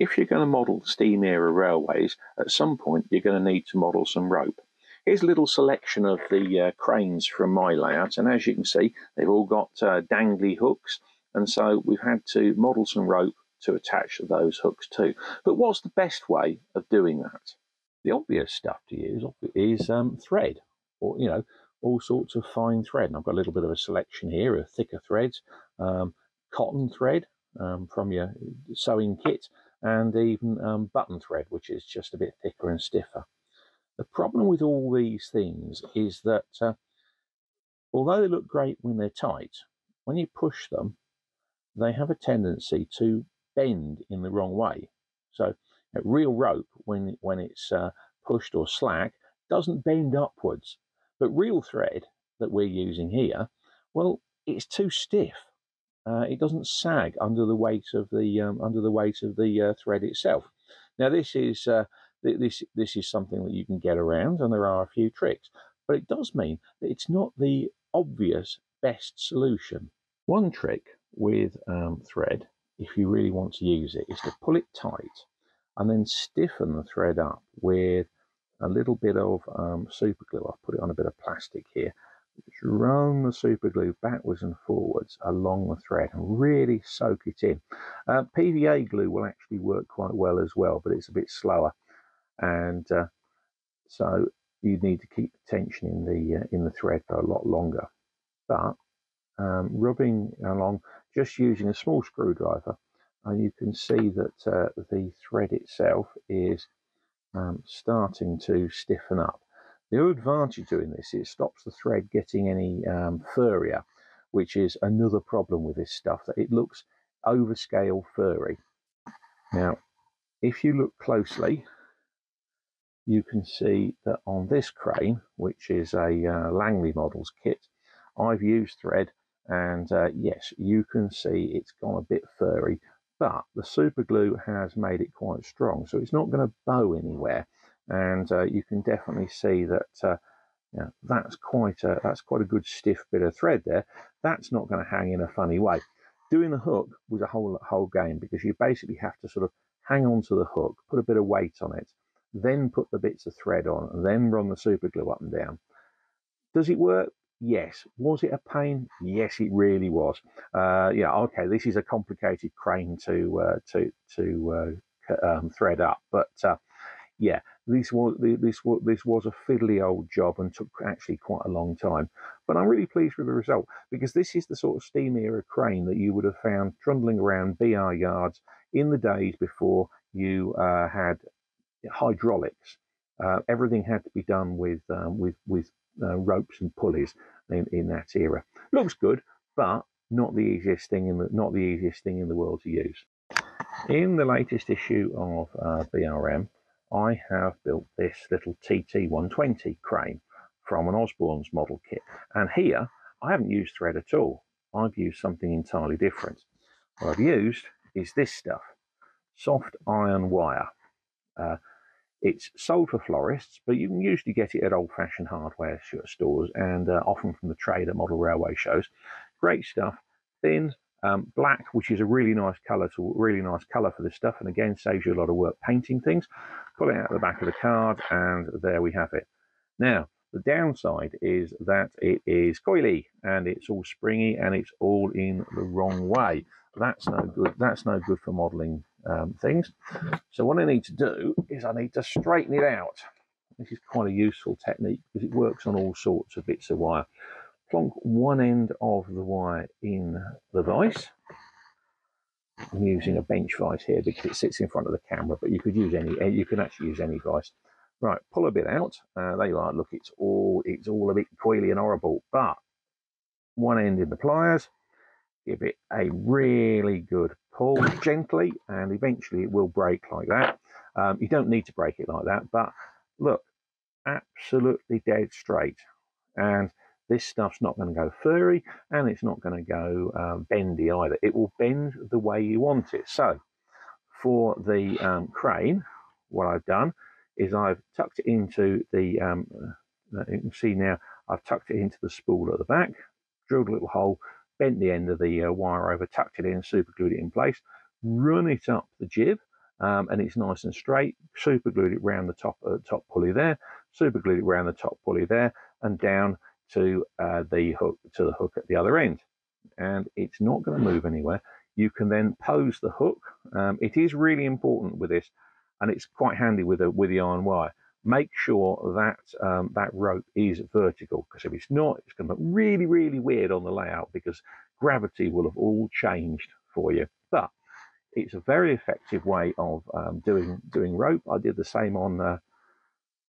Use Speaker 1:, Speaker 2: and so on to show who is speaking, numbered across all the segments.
Speaker 1: if you're going to model steam era railways, at some point you're going to need to model some rope. Here's a little selection of the uh, cranes from my layout, and as you can see, they've all got uh, dangly hooks, and so we've had to model some rope to attach those hooks to. But what's the best way of doing that?
Speaker 2: The obvious stuff to use is um, thread, or you know, all sorts of fine thread. And I've got a little bit of a selection here of thicker threads, um, cotton thread um, from your sewing kit, and even um, button thread, which is just a bit thicker and stiffer. The problem with all these things is that uh, although they look great when they're tight, when you push them, they have a tendency to bend in the wrong way. So real rope, when when it's uh, pushed or slack, doesn't bend upwards. But real thread that we're using here, well, it's too stiff. Uh, it doesn't sag under the weight of the um, under the weight of the uh, thread itself. Now this is uh, this this is something that you can get around, and there are a few tricks. But it does mean that it's not the obvious best solution. One trick with um, thread, if you really want to use it, is to pull it tight and then stiffen the thread up with a little bit of um, super glue. I'll put it on a bit of plastic here. Run the super glue backwards and forwards along the thread and really soak it in. Uh, PVA glue will actually work quite well as well, but it's a bit slower. And uh, so you need to keep the tension in the uh, in the thread for a lot longer. But um, rubbing along, just using a small screwdriver, and you can see that uh, the thread itself is um, starting to stiffen up. The other advantage doing this is it stops the thread getting any um, furrier, which is another problem with this stuff, that it looks overscale furry. Now, if you look closely, you can see that on this crane, which is a uh, Langley Models kit, I've used thread and uh, yes, you can see it's gone a bit furry, but the super glue has made it quite strong, so it's not going to bow anywhere. And uh, you can definitely see that uh, you know, that's quite a that's quite a good stiff bit of thread there. That's not going to hang in a funny way. Doing the hook was a whole whole game because you basically have to sort of hang on to the hook, put a bit of weight on it, then put the bits of thread on, and then run the super glue up and down. Does it work? Yes. Was it a pain? Yes, it really was. Uh, yeah, okay, this is a complicated crane to uh, to to uh, um, thread up, but uh, yeah, this was this was this was a fiddly old job and took actually quite a long time. But I'm really pleased with the result because this is the sort of steam era crane that you would have found trundling around BR yards in the days before you uh, had hydraulics. Uh, everything had to be done with um, with with uh, ropes and pulleys in, in that era. Looks good, but not the easiest thing in the not the easiest thing in the world to use. In the latest issue of uh, BRM, I have built this little TT120 crane from an Osborn's model kit, and here I haven't used thread at all. I've used something entirely different. What I've used is this stuff, soft iron wire. Uh, it's sold for florists, but you can usually get it at old-fashioned hardware stores and uh, often from the trade at model railway shows. Great stuff, thin, um, black, which is a really nice colour to really nice colour for this stuff, and again saves you a lot of work painting things. Pull it out of the back of the card, and there we have it. Now, the downside is that it is coily and it's all springy and it's all in the wrong way. That's no good. That's no good for modelling um, things. So what I need to do is I need to straighten it out. This is quite a useful technique because it works on all sorts of bits of wire. Plonk one end of the wire in the vise. I'm using a bench vise here because it sits in front of the camera, but you could use any, you can actually use any vise. Right, pull a bit out. Uh, there you are. Look, it's all it's all a bit coily and horrible, but one end in the pliers. Give it a really good pull gently, and eventually it will break like that. Um, you don't need to break it like that, but look, absolutely dead straight. And this stuff's not going to go furry, and it's not going to go um, bendy either. It will bend the way you want it. So, for the um, crane, what I've done is I've tucked it into the, um, uh, you can see now, I've tucked it into the spool at the back, drilled a little hole, bent the end of the uh, wire over, tucked it in, super glued it in place, run it up the jib, um, and it's nice and straight. Super glued it around the top uh, top pulley there, super glued it around the top pulley there, and down to uh, the hook to the hook at the other end. And it's not going to move anywhere. You can then pose the hook. Um, it is really important with this, and it's quite handy with the with the iron wire. Make sure that um, that rope is vertical because if it's not, it's going to look really, really weird on the layout because gravity will have all changed for you. But it's a very effective way of um, doing doing rope. I did the same on uh,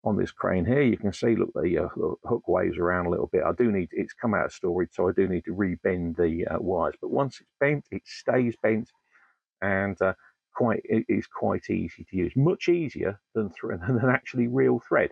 Speaker 2: on this crane here. You can see, look, the, uh, hook waves around a little bit. I do need it's come out of storage, so I do need to rebend the uh, wires. But once it's bent, it stays bent, and uh, quite it is quite easy to use. Much easier than than actually real thread.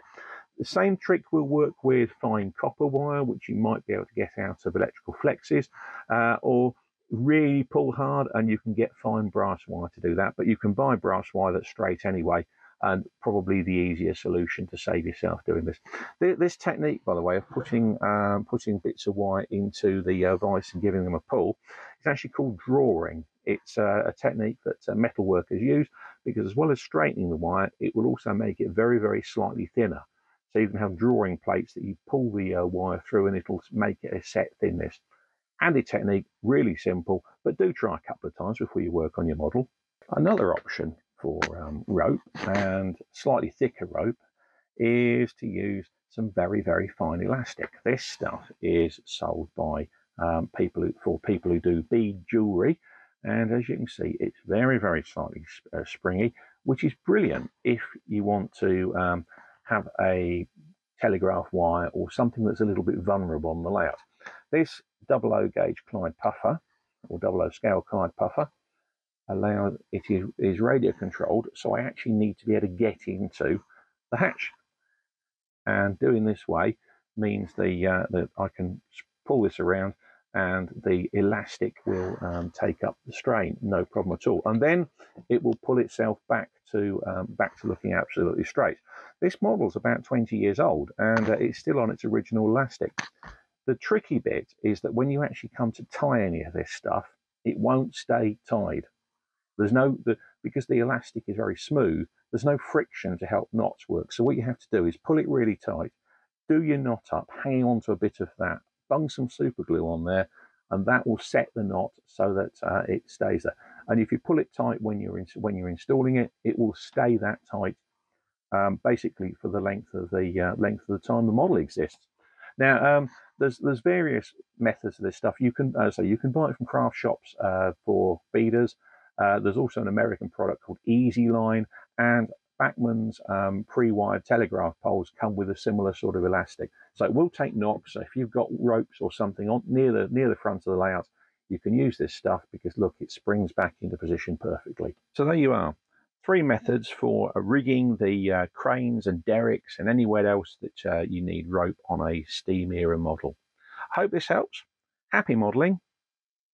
Speaker 2: The same trick will work with fine copper wire, which you might be able to get out of electrical flexes, uh, or really pull hard and you can get fine brass wire to do that. But you can buy brass wire that's straight anyway, and probably the easier solution to save yourself doing this. This technique, by the way, of putting um, putting bits of wire into the uh, vise and giving them a pull, is actually called drawing. It's uh, a technique that uh, metal workers use because, as well as straightening the wire, it will also make it very, very slightly thinner. So you can have drawing plates that you pull the uh, wire through, and it'll make it a set thinness. Handy technique, really simple, but do try a couple of times before you work on your model. Another option for um, rope and slightly thicker rope is to use some very, very fine elastic. This stuff is sold by um, people who, for people who do bead jewelry. And as you can see, it's very, very slightly uh, springy, which is brilliant if you want to um, have a telegraph wire or something that's a little bit vulnerable on the layout. This double O gauge Clyde puffer or double O scale Clyde puffer allows it is, is radio controlled, so I actually need to be able to get into the hatch. And doing this way means the uh, that I can pull this around and the elastic will um, take up the strain, no problem at all. And then it will pull itself back to um, back to looking absolutely straight. This model is about 20 years old and uh, it's still on its original elastic. The tricky bit is that when you actually come to tie any of this stuff, it won't stay tied. There's no, the, because the elastic is very smooth, there's no friction to help knots work. So what you have to do is pull it really tight, do your knot up, hang on to a bit of that, bung some super glue on there, and that will set the knot so that uh, it stays there. And if you pull it tight when you're in, when you're installing it, it will stay that tight, um, basically for the length of the uh, length of the time the model exists. Now, um, there's there's various methods of this stuff. You can uh, so you can buy it from craft shops uh, for beaders. Uh, there's also an American product called EZ Line, and Bachmann's um, pre-wired telegraph poles come with a similar sort of elastic. So it will take knocks. So if you've got ropes or something on near the near the front of the layout, you can use this stuff because look, it springs back into position perfectly. So there you are three methods for uh, rigging the uh, cranes and derricks and anywhere else that uh, you need rope on a steam era model. Hope this helps. Happy modelling